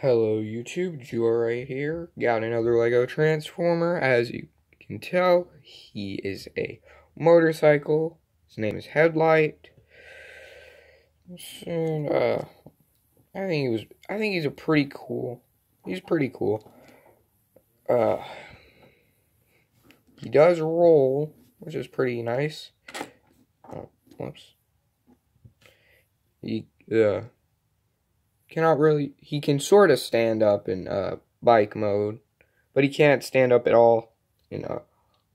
Hello YouTube, right here. Got another Lego Transformer. As you can tell, he is a motorcycle. His name is Headlight. Uh, I think he was, I think he's a pretty cool, he's pretty cool. Uh, he does roll, which is pretty nice. Oh, whoops. He, uh, cannot really he can sort of stand up in uh, bike mode, but he can't stand up at all in uh,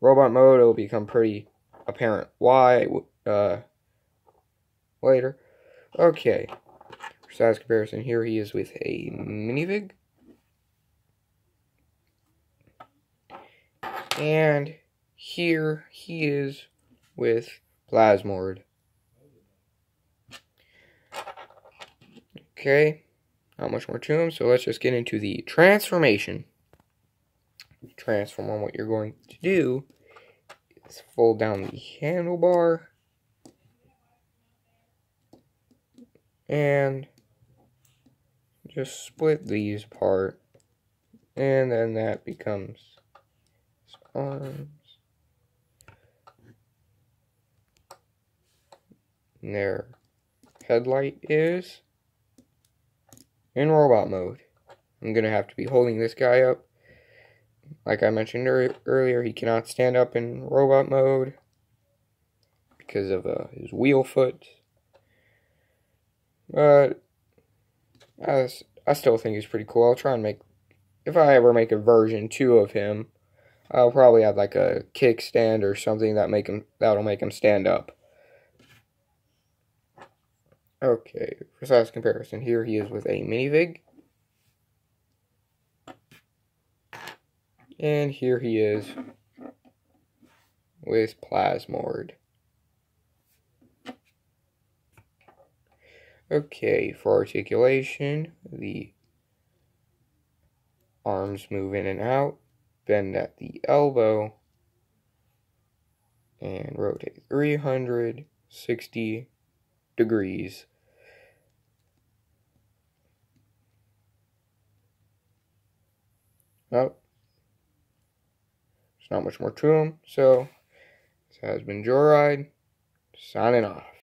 robot mode. It'll become pretty apparent why uh, later. Okay, size comparison, here he is with a minifig. And here he is with Plasmord. Okay. Not much more to them, so let's just get into the transformation. Transform on what you're going to do is fold down the handlebar. And just split these apart. And then that becomes arms. And there headlight is in robot mode. I'm going to have to be holding this guy up. Like I mentioned er earlier, he cannot stand up in robot mode because of uh, his wheel foot. But I, I still think he's pretty cool. I'll try and make, if I ever make a version 2 of him, I'll probably add like a kickstand or something that make him that'll make him stand up. Okay, for size comparison, here he is with a minifig. And here he is with Plasmord. Okay, for articulation, the arms move in and out, bend at the elbow, and rotate 360 degrees. Well, there's not much more to them, so this has been Joyride, signing off.